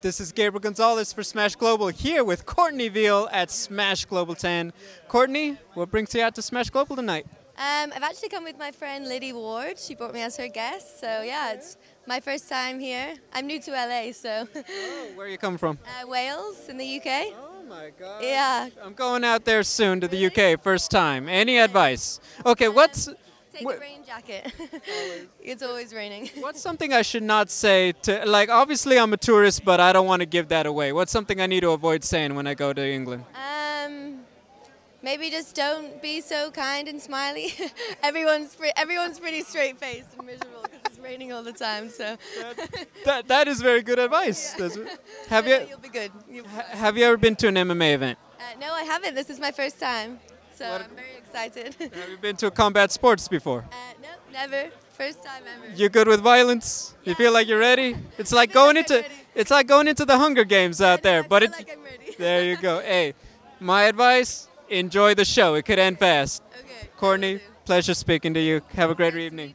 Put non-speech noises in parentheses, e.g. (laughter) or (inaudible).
This is Gabriel Gonzalez for Smash Global here with Courtney Veale at Smash Global 10. Courtney, what brings you out to Smash Global tonight? Um, I've actually come with my friend Liddy Ward. She brought me as her guest, so yeah, it's my first time here. I'm new to LA, so (laughs) Oh, where are you coming from? uh, Wales in the UK. Oh my god. Yeah, I'm going out there soon to the UK, first time. Any advice? Okay, what's take Wha- a rain jacket. it's always (laughs) raining. what's (laughs) something I should not say to like obviously I'm a tourist, but I don't want to give that away. What's something I need to avoid saying when I go to England? Um, maybe just don't be so kind and smiley. (laughs) everyone's everyone's pretty straight faced and miserable because it's raining all the time. So That that is very good advice. That's- Have you you'll be good. You'll be ha- have you ever been to an MMA event? Uh, no, I haven't. This is my first time, so What- I'm very excited. (laughs) Have you been to combat sports before? Uh, no, never. First time ever. You're good with violence? You feel like you're ready? It's like going (laughs) like into it's like going into the Hunger Games out there, I but feel it like I'm ready. (laughs) there you go. Hey, my advice: enjoy the show. It could end fast. Okay. Courtney, pleasure speaking to you. Have a great evening.